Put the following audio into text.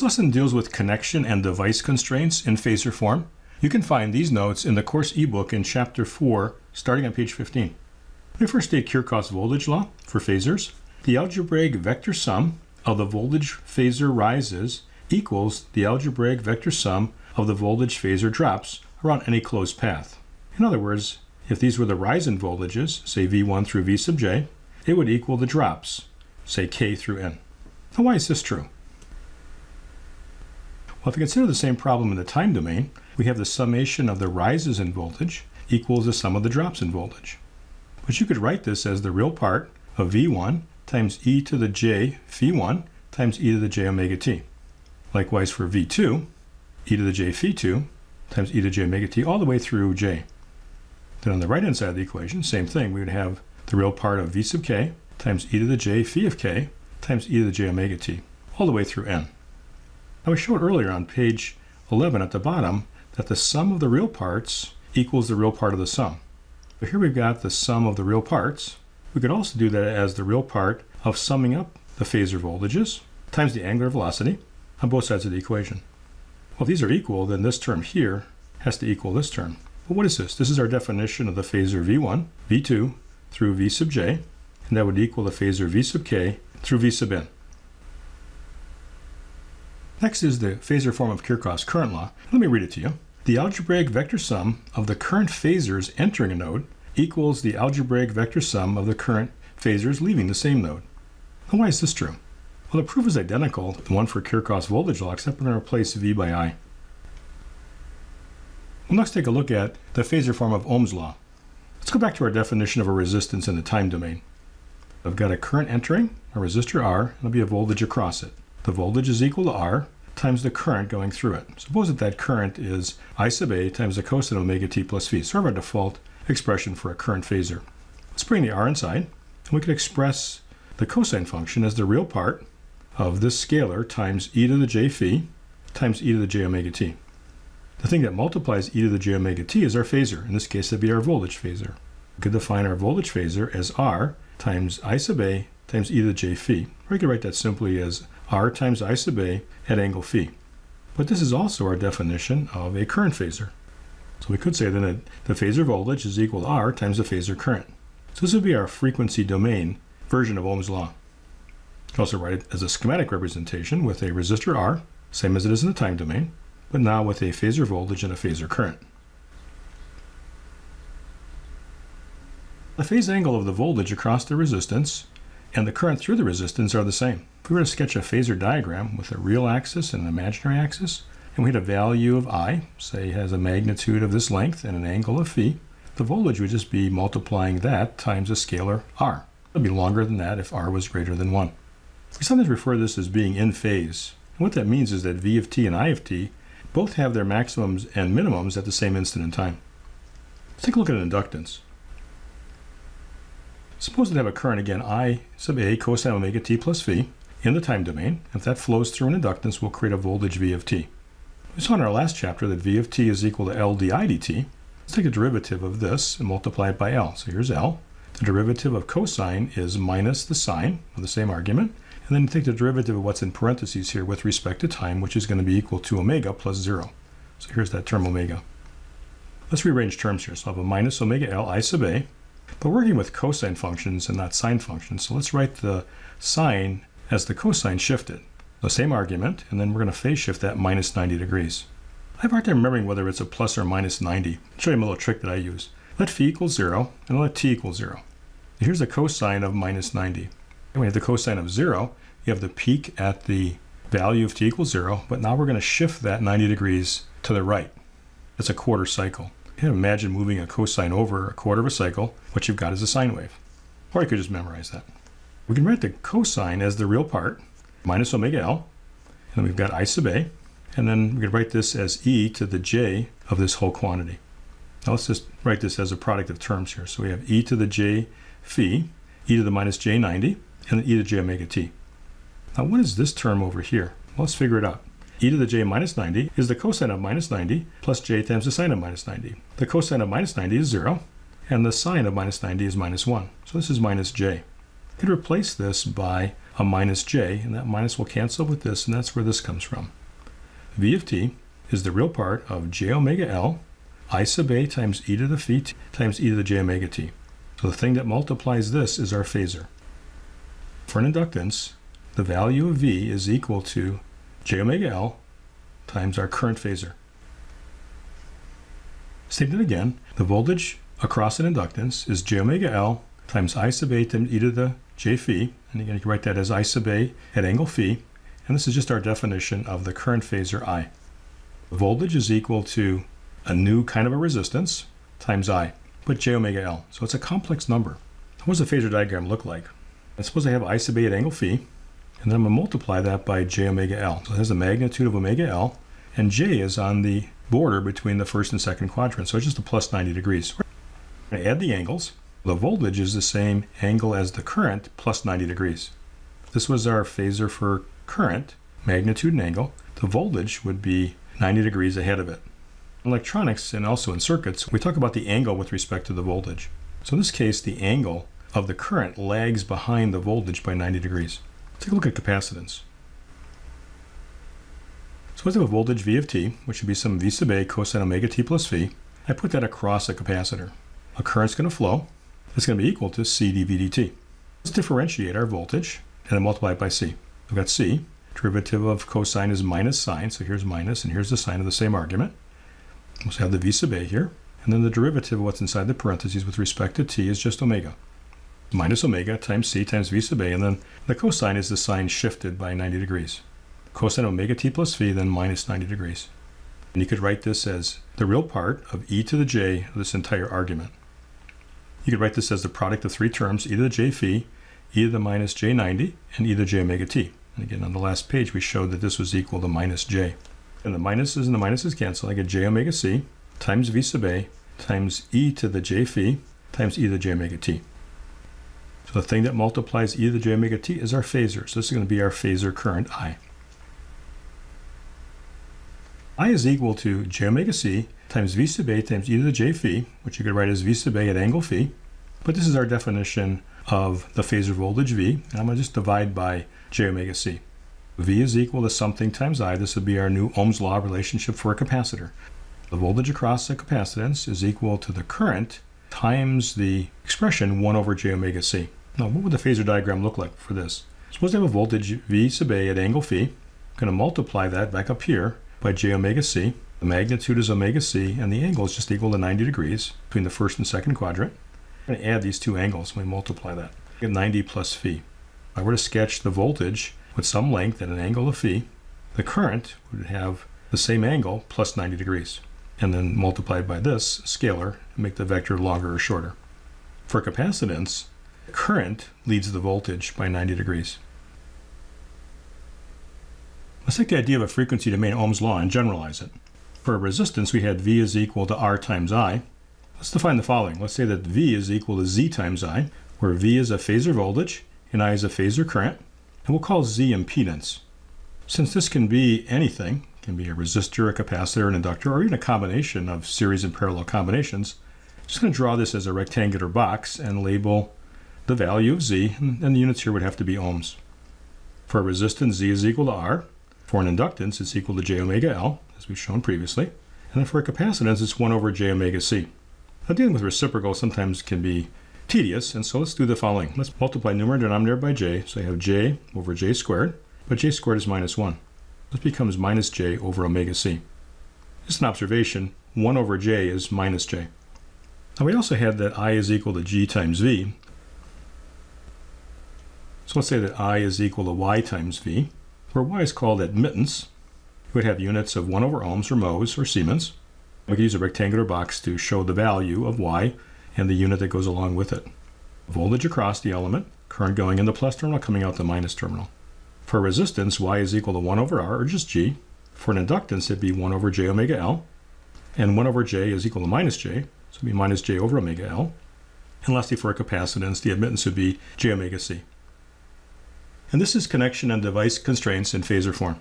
This lesson deals with connection and device constraints in phasor form. You can find these notes in the course ebook in chapter 4, starting on page 15. Let me first state Kirchhoff's voltage law for phasors. The algebraic vector sum of the voltage phasor rises equals the algebraic vector sum of the voltage phasor drops around any closed path. In other words, if these were the rise in voltages, say V1 through V sub j, it would equal the drops, say K through N. Now why is this true? Well, if we consider the same problem in the time domain, we have the summation of the rises in voltage equals the sum of the drops in voltage. But you could write this as the real part of V1 times e to the j phi1 times e to the j omega t. Likewise for V2, e to the j phi2 times e to the j omega t all the way through j. Then on the right hand side of the equation, same thing, we would have the real part of v sub k times e to the j phi of k times e to the j omega t all the way through n. Now we showed earlier on page 11 at the bottom that the sum of the real parts equals the real part of the sum. But here we've got the sum of the real parts. We could also do that as the real part of summing up the phasor voltages times the angular velocity on both sides of the equation. Well, if these are equal, then this term here has to equal this term. But what is this? This is our definition of the phasor V1, V2 through V sub j, and that would equal the phasor V sub k through V sub n. Next is the phasor form of Kirchhoff's current law. Let me read it to you. The algebraic vector sum of the current phasors entering a node equals the algebraic vector sum of the current phasors leaving the same node. Now why is this true? Well, the proof is identical to the one for Kirchhoff's voltage law, except we're going to replace V by I. Well, let's take a look at the phasor form of Ohm's law. Let's go back to our definition of a resistance in the time domain. I've got a current entering, a resistor R, and there'll be a voltage across it. The voltage is equal to R times the current going through it. Suppose that that current is I sub A times the cosine omega t plus V, sort of our default expression for a current phasor. Let's bring the R inside, and we can express the cosine function as the real part of this scalar times e to the j phi times e to the j omega t. The thing that multiplies e to the j omega t is our phasor. In this case, that'd be our voltage phasor. We could define our voltage phasor as R times I sub A times e to the j phi. Or could write that simply as r times I sub a at angle phi. But this is also our definition of a current phasor. So we could say then that the phasor voltage is equal to r times the phasor current. So this would be our frequency domain version of Ohm's law. You can also write it as a schematic representation with a resistor R, same as it is in the time domain, but now with a phasor voltage and a phasor current. The phase angle of the voltage across the resistance and the current through the resistance are the same. If we were to sketch a phasor diagram with a real axis and an imaginary axis, and we had a value of I, say has a magnitude of this length and an angle of phi, the voltage would just be multiplying that times a scalar r. It would be longer than that if r was greater than 1. We sometimes refer to this as being in phase. And what that means is that v of t and i of t both have their maximums and minimums at the same instant in time. Let's take a look at an inductance. Suppose we have a current again, I sub a cosine omega t plus phi in the time domain. If that flows through an inductance, we'll create a voltage V of t. We saw in our last chapter that V of t is equal to L di dt. Let's take a derivative of this and multiply it by L. So here's L. The derivative of cosine is minus the sine of the same argument. And then take the derivative of what's in parentheses here with respect to time, which is going to be equal to omega plus 0. So here's that term omega. Let's rearrange terms here. So I have a minus omega L I sub a but working with cosine functions and not sine functions, so let's write the sine as the cosine shifted. The same argument, and then we're going to phase shift that minus 90 degrees. I have a hard time remembering whether it's a plus or minus 90. I'll show you a little trick that I use. Let phi equal 0, and let t equal 0. Here's the cosine of minus 90. And we have the cosine of 0. You have the peak at the value of t equals 0, but now we're going to shift that 90 degrees to the right. It's a quarter cycle. Imagine moving a cosine over a quarter of a cycle. What you've got is a sine wave. Or you could just memorize that. We can write the cosine as the real part, minus omega L. And then we've got I sub A. And then we can write this as e to the j of this whole quantity. Now let's just write this as a product of terms here. So we have e to the j phi, e to the minus j 90, and then e to the j omega t. Now what is this term over here? Well, let's figure it out e to the j minus 90 is the cosine of minus 90 plus j times the sine of minus 90. The cosine of minus 90 is 0, and the sine of minus 90 is minus 1. So this is minus j. You could replace this by a minus j, and that minus will cancel with this, and that's where this comes from. v of t is the real part of j omega L, I sub a times e to the phi t times e to the j omega t. So the thing that multiplies this is our phasor. For an inductance, the value of V is equal to j omega L times our current phasor. Stated again, the voltage across an inductance is j omega L times I sub a times e to the j phi, and again you can write that as I sub a at angle phi, and this is just our definition of the current phasor I. Voltage is equal to a new kind of a resistance times I, but j omega L. So it's a complex number. What does the phasor diagram look like? I suppose I have I sub a at angle phi, and then I'm going to multiply that by j omega L. So it has the magnitude of omega L, and j is on the border between the first and second quadrant, so it's just a plus 90 degrees. To add the angles. The voltage is the same angle as the current, plus 90 degrees. This was our phasor for current, magnitude and angle. The voltage would be 90 degrees ahead of it. In electronics and also in circuits, we talk about the angle with respect to the voltage. So in this case, the angle of the current lags behind the voltage by 90 degrees. Take a look at capacitance. So let's have a voltage V of t, which would be some V sub a cosine omega t plus phi. I put that across a capacitor. A current's going to flow. It's going to be equal to C dV dt. Let's differentiate our voltage and then multiply it by C. We've got C. Derivative of cosine is minus sine, so here's minus, and here's the sine of the same argument. We'll have the V sub a here. And then the derivative of what's inside the parentheses with respect to t is just omega. Minus omega times c times v sub a, and then the cosine is the sine shifted by 90 degrees. Cosine omega t plus phi, then minus 90 degrees. And you could write this as the real part of e to the j of this entire argument. You could write this as the product of three terms, e to the j phi, e to the minus j90, and e to the j omega t. And again, on the last page, we showed that this was equal to minus j. And the minuses and the minuses cancel. I get j omega c times v sub a times e to the j phi times e to the j omega t. So the thing that multiplies e to the j omega t is our phasor. So this is going to be our phasor current I. I is equal to j omega c times v sub a times e to the j phi, which you could write as v sub a at angle phi. But this is our definition of the phasor voltage V. And I'm going to just divide by j omega c. V is equal to something times I. This would be our new Ohm's law relationship for a capacitor. The voltage across a capacitance is equal to the current times the expression 1 over j omega c. Now, what would the phasor diagram look like for this? Suppose I have a voltage V sub a at angle phi. I'm going to multiply that back up here by j omega c. The magnitude is omega c, and the angle is just equal to 90 degrees between the first and second quadrant. I'm going to add these two angles when we multiply that. I get 90 plus phi. If I were to sketch the voltage with some length at an angle of phi, the current would have the same angle plus 90 degrees, and then multiplied by this scalar and make the vector longer or shorter. For capacitance, current leads the voltage by 90 degrees. Let's take the idea of a frequency domain Ohm's law and generalize it. For a resistance, we had V is equal to R times I. Let's define the following. Let's say that V is equal to Z times I, where V is a phasor voltage and I is a phasor current and we'll call Z impedance. Since this can be anything, can be a resistor, a capacitor, an inductor, or even a combination of series and parallel combinations, I'm just going to draw this as a rectangular box and label the value of Z, and the units here would have to be ohms. For a resistance, Z is equal to R. For an inductance, it's equal to J omega L, as we've shown previously. And then for a capacitance, it's 1 over J omega C. Now, dealing with reciprocal sometimes can be tedious, and so let's do the following. Let's multiply numerator and denominator by j, so I have j over j squared, but j squared is minus 1. This becomes minus j over omega c. Just an observation, 1 over j is minus j. Now we also had that i is equal to g times v. So let's say that i is equal to y times v, where y is called admittance. We would have units of 1 over ohms or mhos or Siemens. We could use a rectangular box to show the value of y and the unit that goes along with it. Voltage across the element, current going in the plus terminal, coming out the minus terminal. For resistance, Y is equal to 1 over R, or just G. For an inductance, it'd be 1 over J omega L. And 1 over J is equal to minus J, so it'd be minus J over omega L. And lastly, for a capacitance, the admittance would be J omega C. And this is connection and device constraints in phasor form.